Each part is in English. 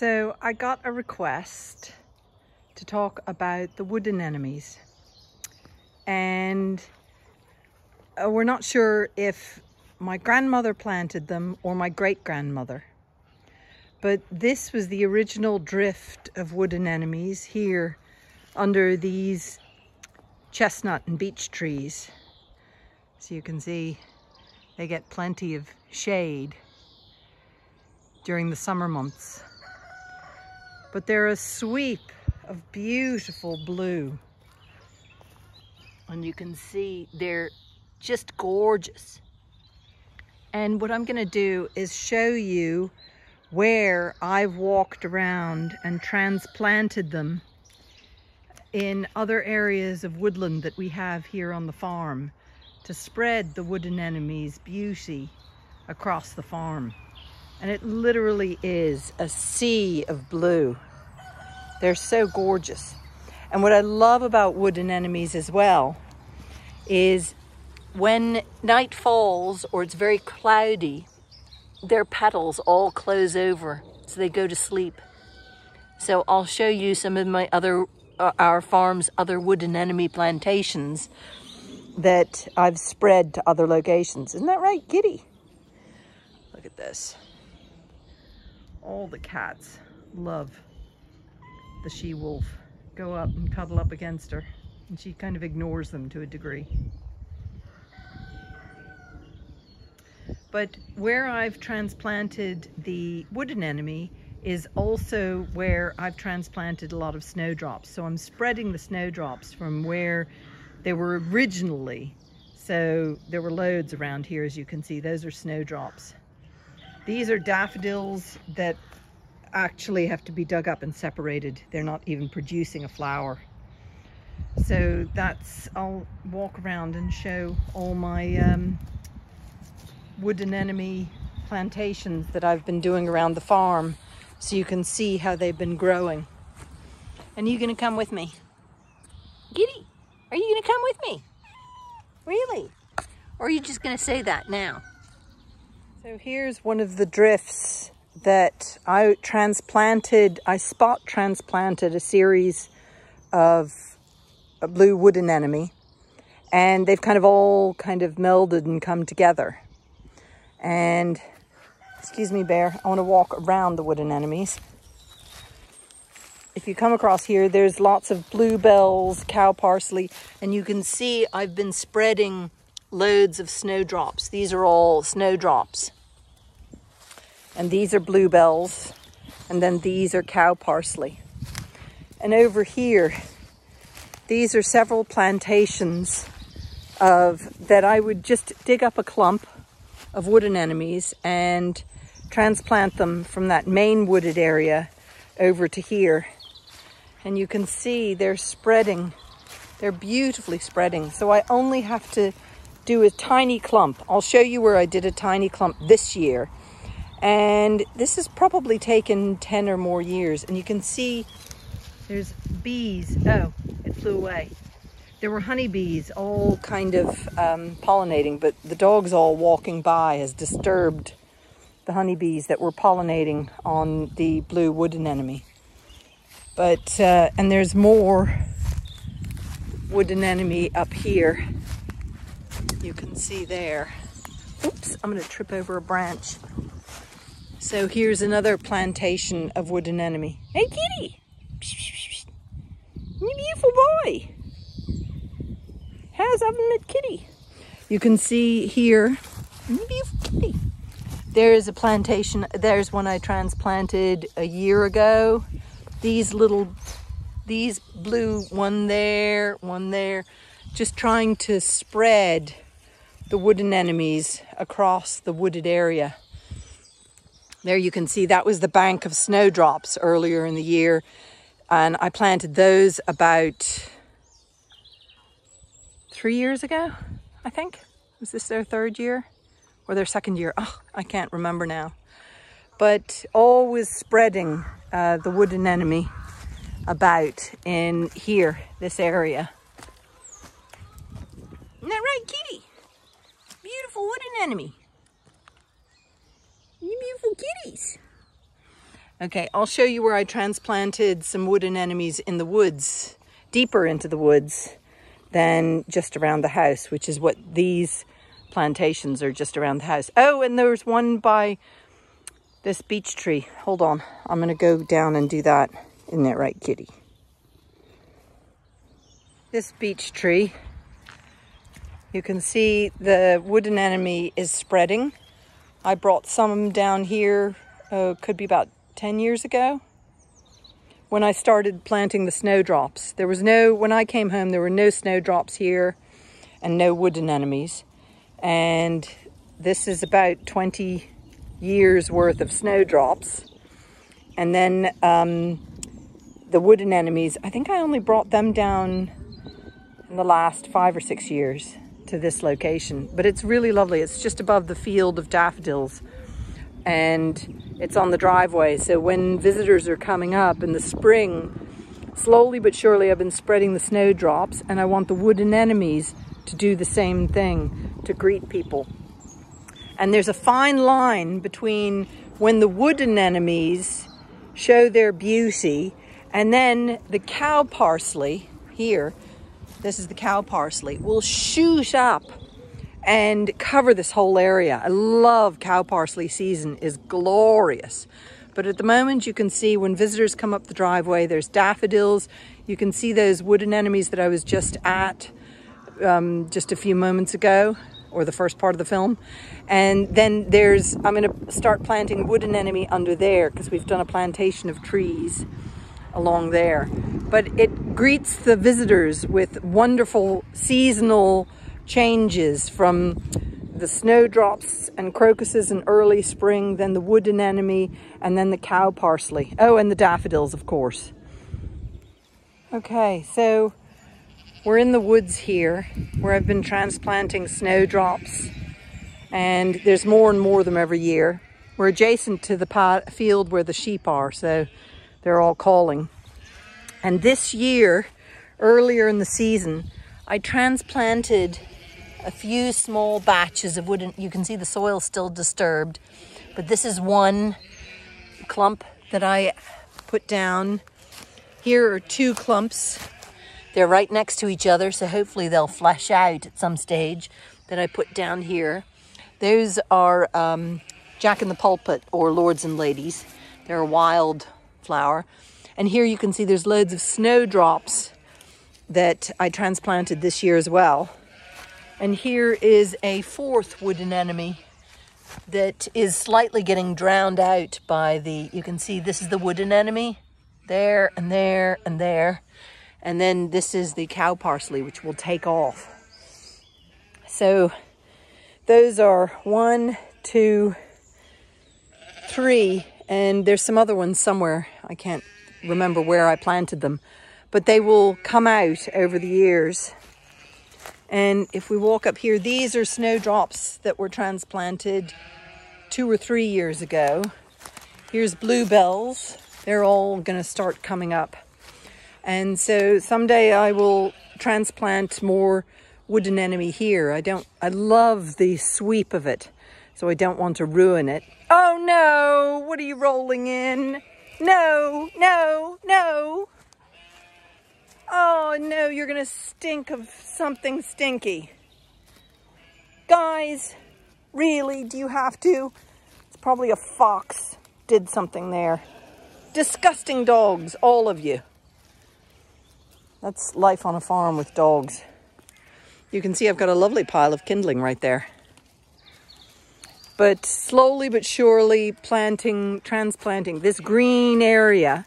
So I got a request to talk about the wood anemones. And uh, we're not sure if my grandmother planted them or my great grandmother. But this was the original drift of wood anemones here under these chestnut and beech trees. So you can see they get plenty of shade during the summer months. But they're a sweep of beautiful blue. And you can see they're just gorgeous. And what I'm gonna do is show you where I've walked around and transplanted them in other areas of woodland that we have here on the farm to spread the wood anemone's beauty across the farm. And it literally is a sea of blue. They're so gorgeous. And what I love about wood anemones as well is when night falls or it's very cloudy, their petals all close over so they go to sleep. So I'll show you some of my other, uh, our farm's other wood anemone plantations that I've spread to other locations. Isn't that right, Kitty? Look at this. All the cats love the she-wolf. Go up and cuddle up against her. And she kind of ignores them to a degree. But where I've transplanted the wood anemone is also where I've transplanted a lot of snowdrops. So I'm spreading the snowdrops from where they were originally. So there were loads around here, as you can see. Those are snowdrops. These are daffodils that actually have to be dug up and separated. They're not even producing a flower. So that's, I'll walk around and show all my um, wood anemone plantations that I've been doing around the farm so you can see how they've been growing. And you gonna come with me? Giddy, are you gonna come with me? Really? Or are you just gonna say that now? So here's one of the drifts that I transplanted, I spot transplanted a series of a blue wood anemone and they've kind of all kind of melded and come together. And, excuse me, bear, I want to walk around the wood anemones. If you come across here, there's lots of bluebells, cow parsley, and you can see I've been spreading loads of snowdrops. These are all snowdrops. And these are bluebells. And then these are cow parsley. And over here, these are several plantations of that I would just dig up a clump of wood anemones and transplant them from that main wooded area over to here. And you can see they're spreading. They're beautifully spreading. So I only have to do a tiny clump. I'll show you where I did a tiny clump this year. And this has probably taken 10 or more years. And you can see there's bees. Oh, it flew away. There were honeybees all kind of um, pollinating, but the dogs all walking by has disturbed the honeybees that were pollinating on the blue wood anemone. But, uh, and there's more wood anemone up here. You can see there. Oops, I'm gonna trip over a branch. So here's another plantation of wood anemone. Hey, kitty! You beautiful boy! How's met kitty? You can see here, beautiful kitty. There is a plantation, there's one I transplanted a year ago. These little, these blue, one there, one there, just trying to spread the wood anemones across the wooded area. There you can see that was the bank of snowdrops earlier in the year. And I planted those about three years ago, I think. Was this their third year or their second year? Oh, I can't remember now. But always spreading uh, the wood anemone about in here, this area. Isn't that right, kitty? Anemone. You beautiful kitties. Okay, I'll show you where I transplanted some wood anemones in the woods, deeper into the woods than just around the house, which is what these plantations are just around the house. Oh, and there's one by this beech tree. Hold on, I'm gonna go down and do that. Isn't that right, kitty? This beech tree, you can see the wood anemone is spreading. I brought some down here, uh, could be about 10 years ago when I started planting the snowdrops. There was no, when I came home, there were no snowdrops here and no wood anemones. And this is about 20 years worth of snowdrops. And then um, the wood anemones, I think I only brought them down in the last five or six years to this location. But it's really lovely. It's just above the field of daffodils and it's on the driveway. So when visitors are coming up in the spring, slowly but surely I've been spreading the snowdrops and I want the wood anemones to do the same thing, to greet people. And there's a fine line between when the wood anemones show their beauty and then the cow parsley here, this is the cow parsley, will shoot up and cover this whole area. I love cow parsley season is glorious. But at the moment you can see when visitors come up the driveway, there's daffodils. You can see those wood anemones that I was just at um, just a few moments ago or the first part of the film. And then there's, I'm gonna start planting wood anemone under there because we've done a plantation of trees along there. But it greets the visitors with wonderful seasonal changes from the snowdrops and crocuses in early spring, then the wood anemone, and then the cow parsley. Oh, and the daffodils, of course. Okay, so we're in the woods here where I've been transplanting snowdrops and there's more and more of them every year. We're adjacent to the field where the sheep are, so they're all calling. And this year, earlier in the season, I transplanted a few small batches of wooden. You can see the soil still disturbed, but this is one clump that I put down. Here are two clumps. They're right next to each other, so hopefully they'll flesh out at some stage that I put down here. Those are um, Jack in the Pulpit or Lords and Ladies. They're wild flower. And here you can see there's loads of snowdrops that I transplanted this year as well. And here is a fourth wood anemone that is slightly getting drowned out by the, you can see this is the wood anemone there and there and there. And then this is the cow parsley, which will take off. So those are one, two, three, and there's some other ones somewhere. I can't remember where I planted them, but they will come out over the years. And if we walk up here, these are snowdrops that were transplanted two or three years ago. Here's bluebells. They're all going to start coming up. And so someday I will transplant more wood anemone here. I don't, I love the sweep of it. So I don't want to ruin it. Oh no, what are you rolling in? No, no, no. Oh no, you're gonna stink of something stinky. Guys, really, do you have to? It's probably a fox did something there. Disgusting dogs, all of you. That's life on a farm with dogs. You can see I've got a lovely pile of kindling right there. But slowly but surely planting, transplanting this green area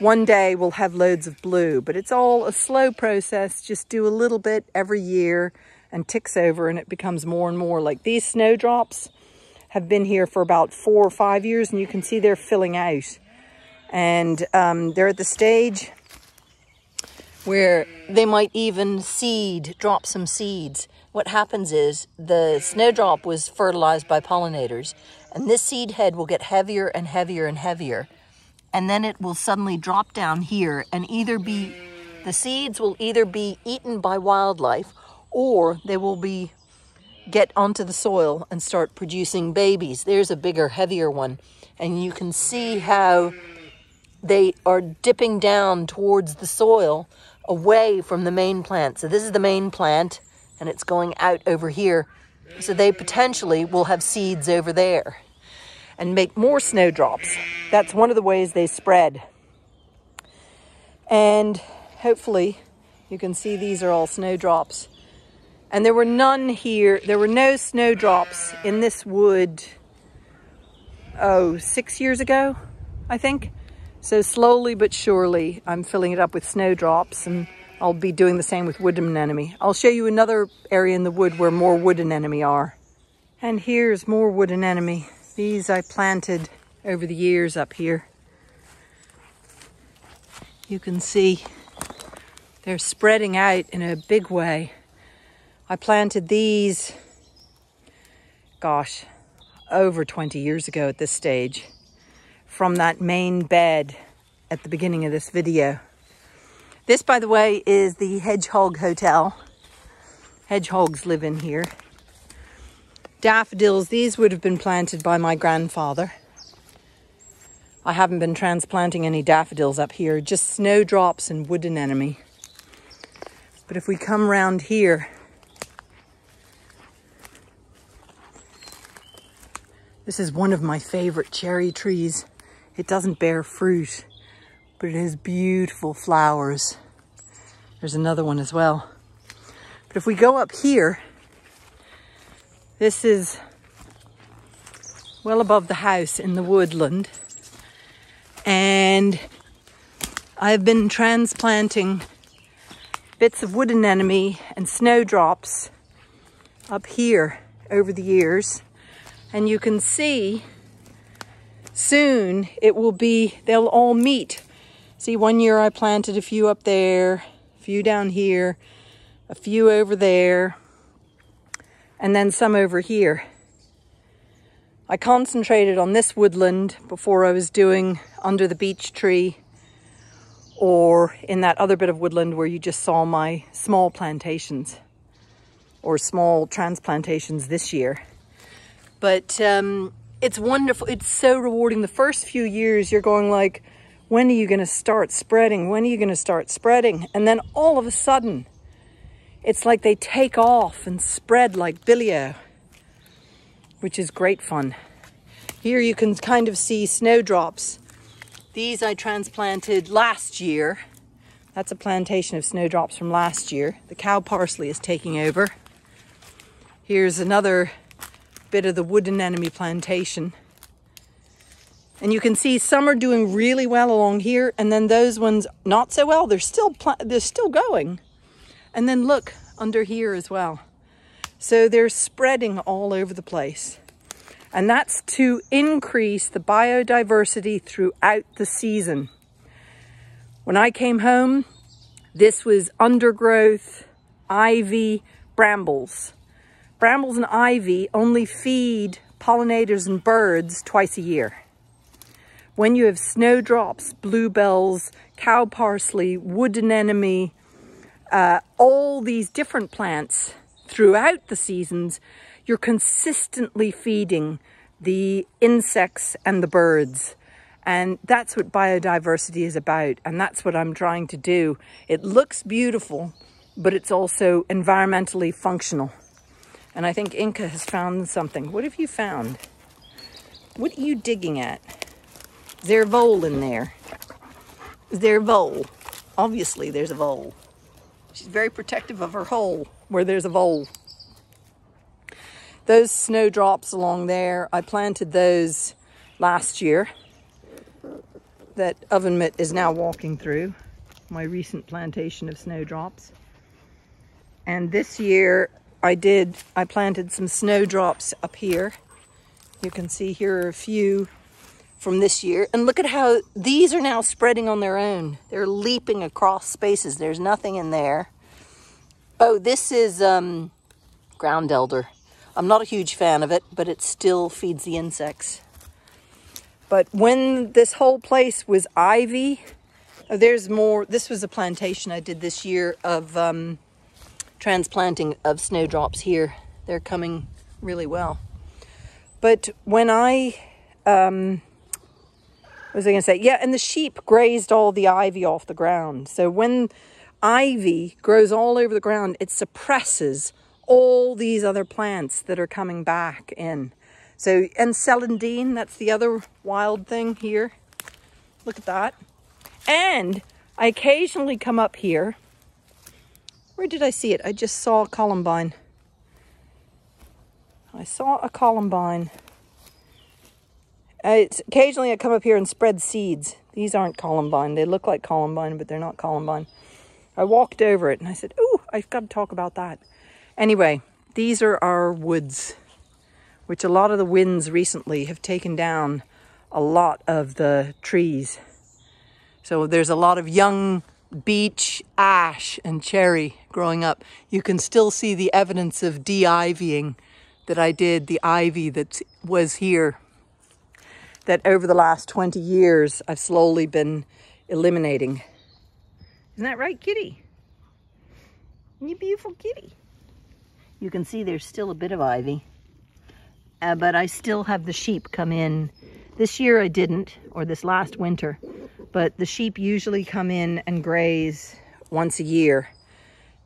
one day we'll have loads of blue, but it's all a slow process. Just do a little bit every year and ticks over and it becomes more and more. Like these snowdrops have been here for about four or five years and you can see they're filling out. And um, they're at the stage where they might even seed, drop some seeds. What happens is the snowdrop was fertilized by pollinators and this seed head will get heavier and heavier and heavier and then it will suddenly drop down here and either be, the seeds will either be eaten by wildlife or they will be, get onto the soil and start producing babies. There's a bigger, heavier one. And you can see how they are dipping down towards the soil away from the main plant. So this is the main plant and it's going out over here. So they potentially will have seeds over there and make more snowdrops. That's one of the ways they spread. And hopefully you can see these are all snowdrops. And there were none here. There were no snowdrops in this wood, oh, six years ago, I think. So slowly but surely, I'm filling it up with snowdrops and I'll be doing the same with wood anemone. I'll show you another area in the wood where more wood anemone are. And here's more wood anemone. These I planted over the years up here. You can see they're spreading out in a big way. I planted these, gosh, over 20 years ago at this stage from that main bed at the beginning of this video. This, by the way, is the Hedgehog Hotel. Hedgehogs live in here. Daffodils, these would have been planted by my grandfather. I haven't been transplanting any daffodils up here, just snowdrops and wood anemone. But if we come round here, this is one of my favorite cherry trees. It doesn't bear fruit, but it has beautiful flowers. There's another one as well. But if we go up here, this is well above the house in the woodland. And I've been transplanting bits of wood anemone and snowdrops up here over the years. And you can see soon it will be, they'll all meet. See, one year I planted a few up there, a few down here, a few over there, and then some over here. I concentrated on this woodland before I was doing under the beech tree or in that other bit of woodland where you just saw my small plantations or small transplantations this year. But um, it's wonderful. It's so rewarding. The first few years, you're going like, when are you going to start spreading? When are you going to start spreading? And then all of a sudden, it's like they take off and spread like bilio, which is great fun. Here you can kind of see snowdrops. These I transplanted last year. That's a plantation of snowdrops from last year. The cow parsley is taking over. Here's another bit of the wood anemone plantation. And you can see some are doing really well along here, and then those ones not so well. They're still they're still going. And then look under here as well. So they're spreading all over the place. And that's to increase the biodiversity throughout the season. When I came home, this was undergrowth, ivy, brambles. Brambles and ivy only feed pollinators and birds twice a year. When you have snowdrops, bluebells, cow parsley, wood anemone, uh, all these different plants throughout the seasons, you're consistently feeding the insects and the birds. And that's what biodiversity is about. And that's what I'm trying to do. It looks beautiful, but it's also environmentally functional. And I think Inca has found something. What have you found? What are you digging at? Is there a vole in there? Is there a vole? Obviously there's a vole. She's very protective of her hole where there's a vole. Those snowdrops along there, I planted those last year that Oven Mitt is now walking through, my recent plantation of snowdrops. And this year I did, I planted some snowdrops up here. You can see here are a few from this year. And look at how these are now spreading on their own. They're leaping across spaces. There's nothing in there. Oh, this is um, ground elder. I'm not a huge fan of it, but it still feeds the insects. But when this whole place was ivy, oh, there's more. This was a plantation I did this year of um, transplanting of snowdrops here. They're coming really well. But when I um, was I going to say? Yeah, and the sheep grazed all the ivy off the ground. So when ivy grows all over the ground, it suppresses all these other plants that are coming back in. So, and celandine, that's the other wild thing here. Look at that. And I occasionally come up here. Where did I see it? I just saw a columbine. I saw a columbine. Uh, it's, occasionally I come up here and spread seeds. These aren't columbine. They look like columbine, but they're not columbine. I walked over it and I said, "Ooh, I've got to talk about that." Anyway, these are our woods, which a lot of the winds recently have taken down a lot of the trees. So there's a lot of young beech, ash, and cherry growing up. You can still see the evidence of de-ivying that I did, the ivy that was here, that over the last 20 years I've slowly been eliminating. Isn't that right, kitty? You beautiful kitty. You can see there's still a bit of ivy, uh, but I still have the sheep come in. This year I didn't, or this last winter, but the sheep usually come in and graze once a year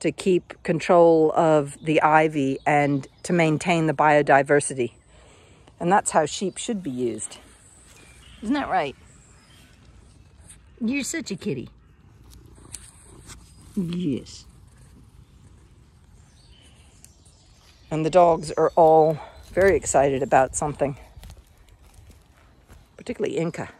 to keep control of the ivy and to maintain the biodiversity. And that's how sheep should be used. Isn't that right? You're such a kitty. Yes. And the dogs are all very excited about something, particularly Inca.